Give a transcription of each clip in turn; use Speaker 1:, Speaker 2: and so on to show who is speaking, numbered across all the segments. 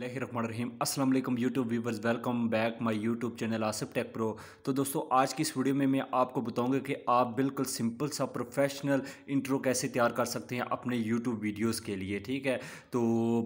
Speaker 1: रहीम अस्सलाम वालेकुम YouTube viewers welcome back my YouTube channel Asif tech pro तो दोस्तों, आज की इस वीडियो में मैं आपको बताऊँगा कि आप बिल्कुल सिंपल सा प्रोफेशनल इंट्रो कैसे तैयार कर सकते हैं अपने यूट्यूब वीडियोस के लिए, ठीक है? तो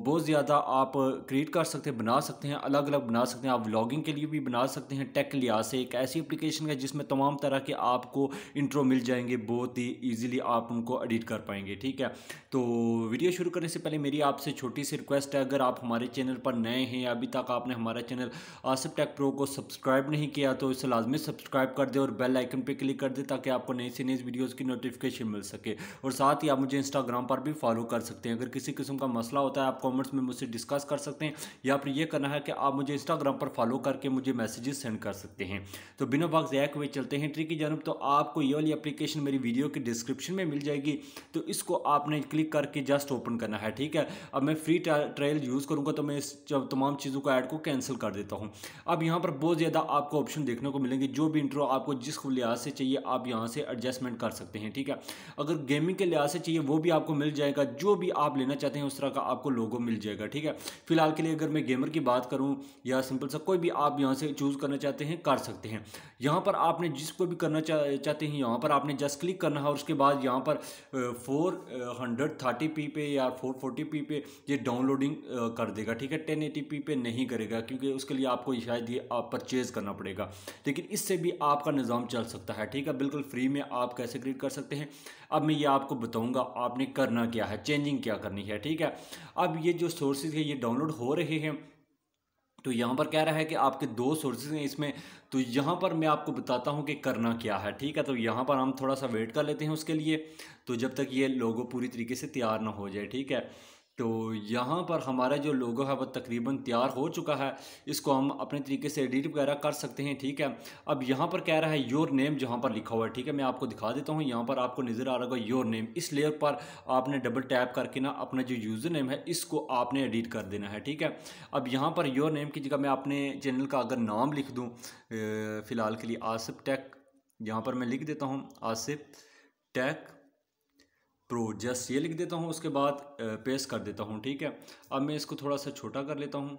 Speaker 1: बहुत ज़्यादा आप क्रिएट कर सकते हैं, बना सकते हैं अलग अलग बना सकते हैं, आप व्लॉगिंग के लिए भी बना सकते हैं टेक लिहाज से एक ऐसी एप्लीकेशन है जिसमें तमाम तरह के आपको इंट्रो मिल जाएँगे, बहुत ही ईजिली आप उनको एडिट कर पाएँगे, ठीक है? तो वीडियो शुरू करने से पहले मेरी आपसे छोटी सी रिक्वेस्ट है, अगर आप हमारे चैनल पर नए हैं, अभी तक आपने हमारा चैनल आसिफ टेक प्रो को सब्सक्राइब नहीं किया तो इसे लाजमी सब्सक्राइब कर दे और बेल आइकन पर क्लिक कर दे ताकि आपको नई से नई वीडियोज़ की नोटिफिकेशन मिल सके। और साथ ही आप मुझे इंस्टाग्राम पर भी फॉलो कर सकते हैं। अगर किसी किस्म का मसला होता है, आप कॉमेंट्स में मुझसे डिस्कस कर सकते हैं या फिर यह करना है कि आप मुझे इंस्टाग्राम पर फॉलो करके मुझे मैसेजेस सेंड कर सकते हैं। तो बिना वक्त ज़ाया हुए चलते हैं ट्री की जानब। तो आपको ये वाली एप्लीकेशन मेरी वीडियो की डिस्क्रिप्शन में मिल जाएगी। तो इसको आपने क्लिक करके जस्ट ओपन करना है, ठीक है? अब मैं फ्री ट्रायल यूज़ करूँगा तो मैं इस तमाम चीज़ों को ऐड को कैंसिल कर देता हूँ। अब यहाँ पर बहुत ज़्यादा आपको ऑप्शन देखने को मिलेंगे। जो भी इंट्रो आपको जिस लिहाज से चाहिए, आप यहाँ से एडजस्टमेंट कर सकते हैं, ठीक है? अगर गेमिंग के लिहाज से चाहिए, वो भी आपको मिल जाएगा। जो भी आप लेना चाहते हैं, उस तरह का आपको लोगो मिल जाएगा, ठीक है? फ़िलहाल के लिए अगर मैं गेमर की बात करूँ, या सिंपल सा कोई भी आप यहाँ से चूज़ करना चाहते हैं, कर सकते हैं। यहाँ पर आपने जिसको भी करना चाहते हैं, यहाँ पर आपने जस्ट क्लिक करना है और उसके बाद यहाँ पर फोर हंड्रेड थर्टी पी पे या फोर फोर्टी पी पे ये डाउनलोडिंग कर देगा, ठीक है? टेन पे नहीं करेगा, क्योंकि उसके लिए आपको शायद ये, आप परचेज़ करना पड़ेगा। लेकिन इससे भी आपका निज़ाम चल सकता है, ठीक है? बिल्कुल फ्री में आप कैसे क्रिएट कर सकते हैं। अब मैं ये आपको बताऊँगा, आपने करना क्या है चेंजिंग क्या करनी है, ठीक है? अब ये जो सोर्सेज है, ये डाउनलोड हो रहे हैं। तो यहाँ पर कह रहा है कि आपके दो सोर्सेज हैं इसमें। तो यहाँ पर मैं आपको बताता हूँ कि करना क्या है, ठीक है? तो यहाँ पर हम थोड़ा सा वेट कर लेते हैं उसके लिए। तो जब तक ये लोगो पूरी तरीके से तैयार ना हो जाए, ठीक है? तो यहाँ पर हमारा जो लोगो है, वो तकरीबन तैयार हो चुका है। इसको हम अपने तरीके से एडिट वगैरह कर सकते हैं, ठीक है? अब यहाँ पर कह रहा है योर नेम जहाँ पर लिखा हुआ है, ठीक है? मैं आपको दिखा देता हूँ। यहाँ पर आपको नज़र आ रहा होगा योर नेम इस लेयर पर आपने डबल टैप करके ना अपना जो यूज़र नेम है, इसको आपने एडिट कर देना है, ठीक है? अब यहाँ पर योर नेम की जगह मैं अपने चैनल का अगर नाम लिख दूँ फ़िलहाल के लिए आसिफ टैक यहाँ पर मैं लिख देता हूँ, आसिफ टैक प्रो जस्ट ये लिख देता हूँ, उसके बाद पेस्ट कर देता हूँ, ठीक है? अब मैं इसको थोड़ा सा छोटा कर लेता हूँ।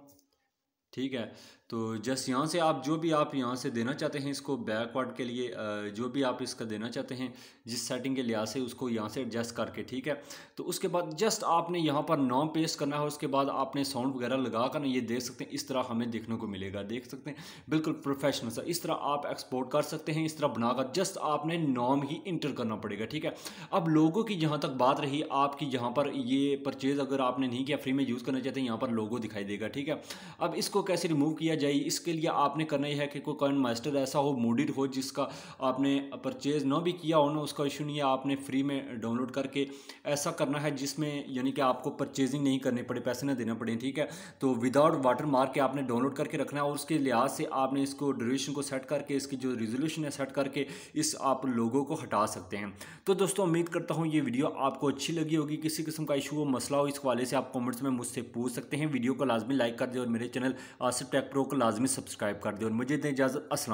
Speaker 1: ठीक है। तो जस्ट यहाँ से आप जो भी आप यहाँ से देना चाहते हैं इसको बैकवर्ड के लिए जो भी आप इसका देना चाहते हैं, जिस सेटिंग के लिहाज से उसको यहाँ से एडजस्ट करके, ठीक है। तो उसके बाद जस्ट आपने यहाँ पर नाम पेस्ट करना है, उसके बाद आपने साउंड वगैरह लगा कर ये देख सकते हैं, इस तरह हमें देखने को मिलेगा, देख सकते हैं। बिल्कुल प्रोफेशनल सा, इस तरह आप एक्सपोर्ट कर सकते हैं, इस तरह बनाकर जस्ट आपने नाम ही इंटर करना पड़ेगा, ठीक है। अब लोगों की जहाँ तक बात रही, आपकी यहाँ पर ये परचेज़ अगर आपने नहीं किया फ्री में यूज़ करना चाहते हैं, यहाँ पर लोगो दिखाई देगा, ठीक है। अब इसको कैसे रिमूव किया जाए, इसके लिए आपने करना ही है कि कोई कॉइन मास्टर ऐसा हो मूडिड हो, जिसका आपने परचेज़ ना भी किया हो ना उसका इशू नहीं है, आपने फ्री में डाउनलोड करके ऐसा करना है जिसमें यानी कि आपको परचेजिंग नहीं करनी पड़े, पैसे ना देना पड़े, ठीक है? तो विदाउट वाटर मार्क के आपने डाउनलोड करके रखना है और उसके लिहाज से आपने इसको ड्यूरेशन को सेट करके, इसकी जो रिजोल्यूशन है सेट करके इस आप लोगों को हटा सकते हैं। तो दोस्तों, उम्मीद करता हूँ ये वीडियो आपको अच्छी लगी होगी। किसी किस्म का इशू हो, मसला हो, इस हवाले से आप कॉमेंट्स में मुझसे पूछ सकते हैं। वीडियो को लाजमी लाइक कर दे और मेरे चैनल आसिफ टेक प्रो को लाजमी सब्सक्राइब कर दें और मुझे दें इजाज़त असल